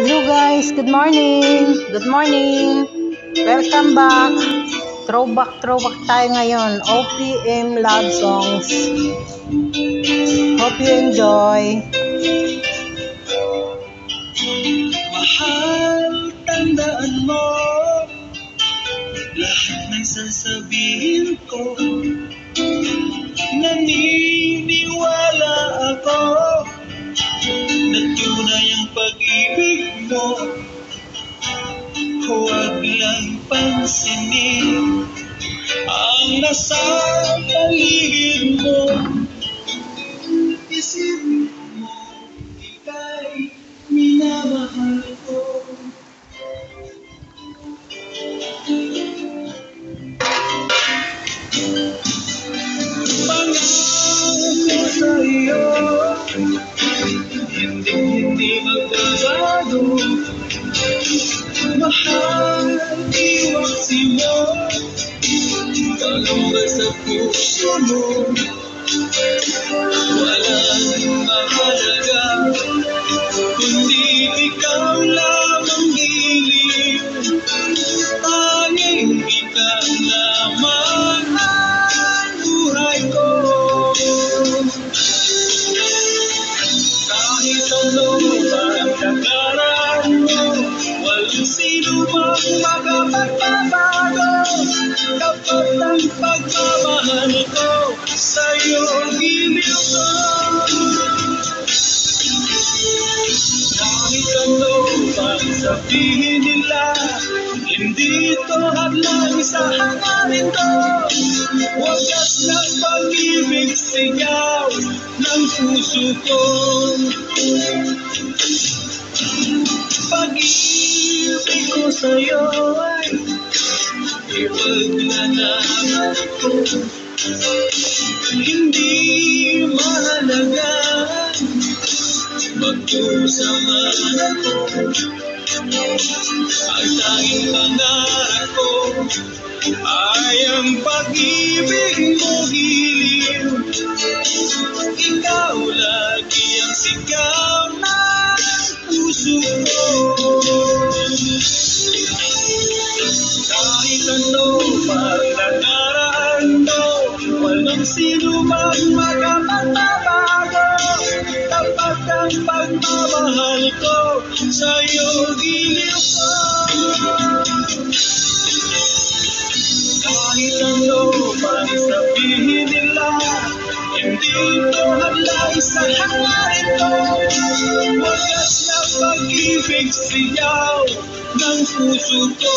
Hello guys, good morning. Good morning. Welcome back. Throwback, throwback tayo ngayon. OPM love songs. Hope you enjoy. Mahal, tandaan mo Lahat ng sasabihin ko Naniniwala ako Na tunay ang Huwag lang pansinin Ang nasa paligid mo. Isipin Mahal, iwaksi mo Pangamba sa puso mo sabihin nila Hindi ito hadlang sa hangarin ko Wagas ng pag-ibig sigaw ng puso ko Pag-ibig ko sa'yo ay ipagnanamit ko Hindi mahalaga Magkusama ako Ang tanging pangarap ko Ay ang pag-ibig mo giliw Ikaw lagi ang sigaw ng puso sino mang makapagbabago Kapag ang pagmamahal ko Sa'yo giliw ko Kahit ano pang sabihin nila Hindi ito hadlang sa hangarin ko. Wagas na pag-ibig sigaw ng puso ko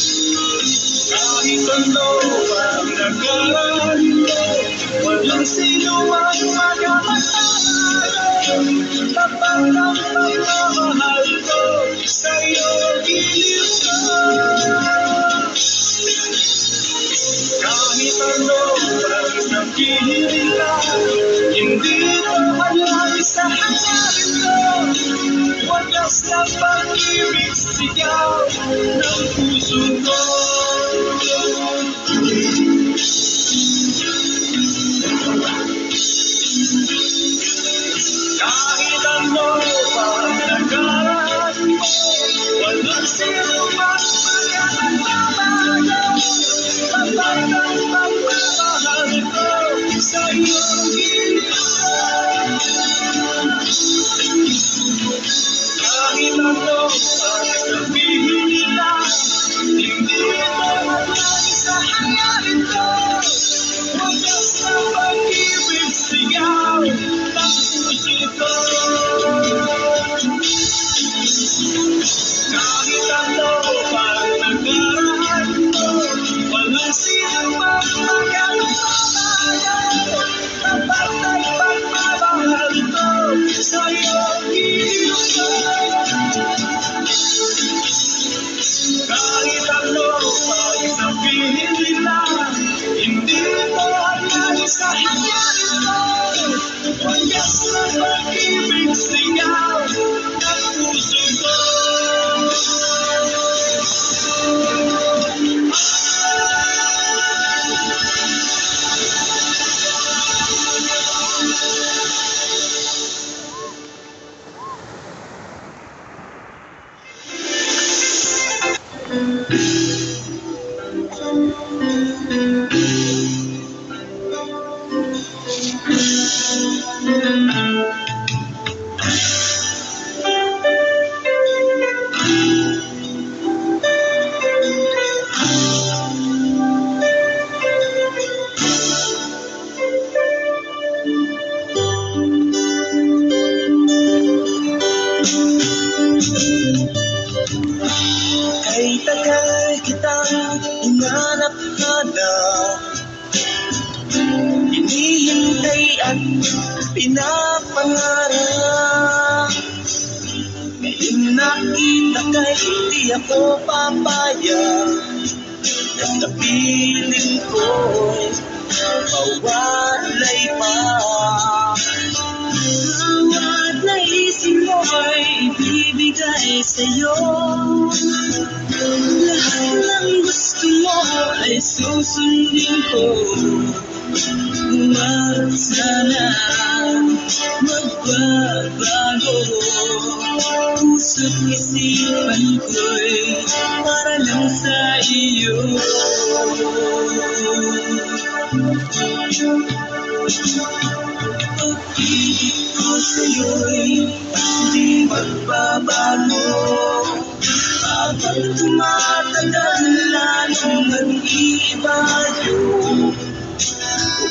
Kahit ano ang nakaraan mo Walang sino ang makapagbabago Kapag ang pagmamahal ko Sa'yo giliw ko Kahit ano ang sabihin nila Hindi ito halay sa hangarin ko Wagas na pag-ibig sigaw ng puso ko at pinapangarap. Ngayon nakita kay di ako papayag. At napiling ko'y mawalay pa. Bawat naisip mo'y ibibigay sa'yo. Lahat ng gusto mo ay susundin ko Huwag sana magbabago Puso't isipan ko'y para lang sa iyo. Pag-ibig ko sa'yo'y di magbabago Habang tumatagal lalong nag-iibayo Buong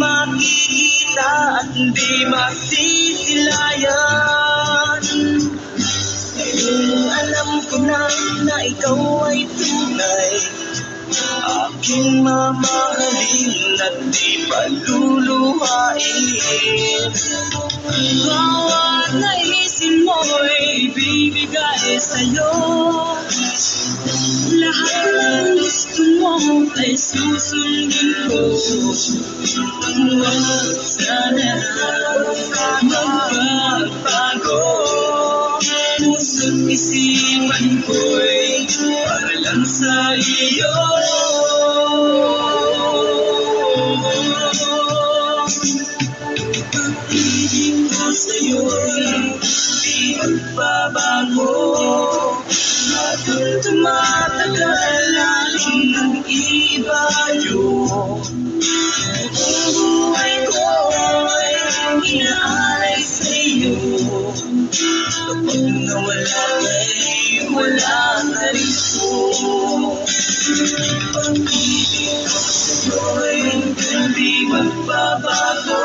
makikita at di masisilayan Ngayon alam ko na na ikaw ay tunay. Aking mamahalin at di paluluhain. Bawat naisip mo'y ibibigay sa'yo lahat ng gusto mo ay susundin ko Huwag sana magbabago Puso't isipan ko'y para lang sa iyo nag-ibayo Buong buhay ko'y inaalay sa'yo Kapag nawala ka'y wala na rin ko Pag-ibig ko sa'yo'y hindi magbabago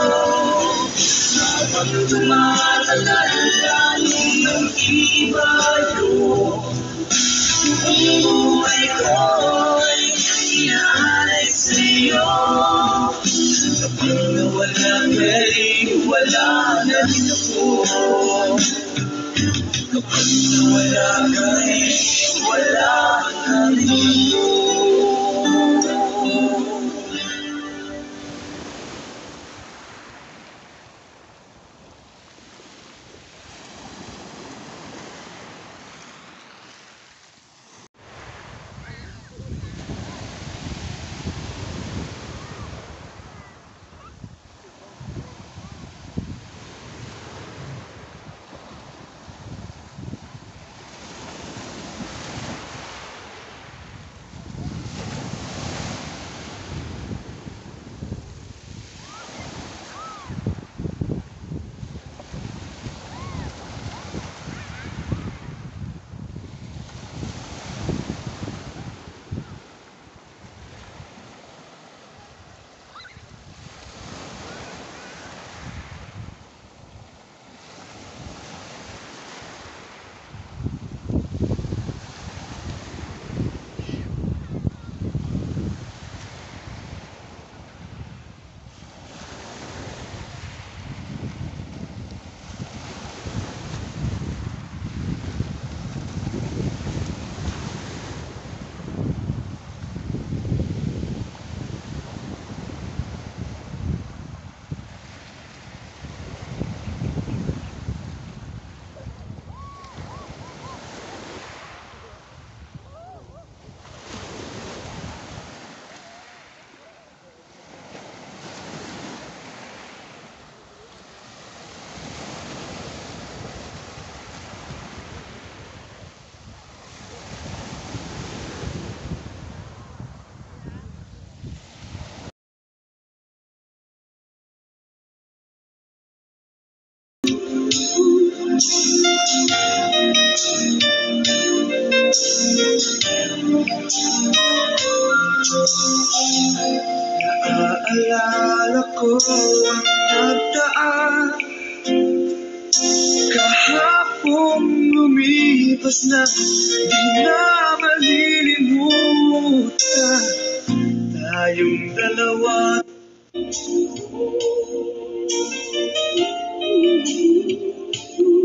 Habang tumatagal lalong nag-ibayo Ang buhay inaalay sa'yo. Kapag nawala ka'y wala na rin ako. Kapag nawala ka'y wala na rin. ako Naaalala ko ang nagdaan Kahapon lumipas na Di na malilimutan Tayong dalawa Thank you.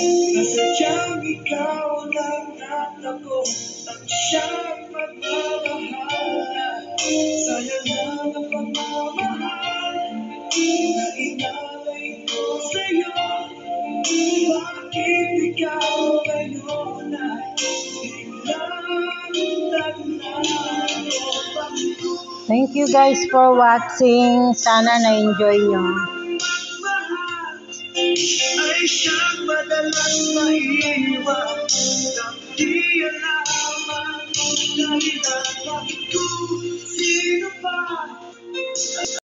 Kahapong lumipas na Di na malilimutan Tayong dalawa nooy nagsumpaan Na sadyang ikaw lang at ako Ang siyang magmamahala Sayang na ang pagmamahal Na inalay ko sa'yo Bakit ikaw ngayon ay Thank you guys for watching. Sana na-enjoy nyo. Maiwan Nang di alaman dahil ang bakit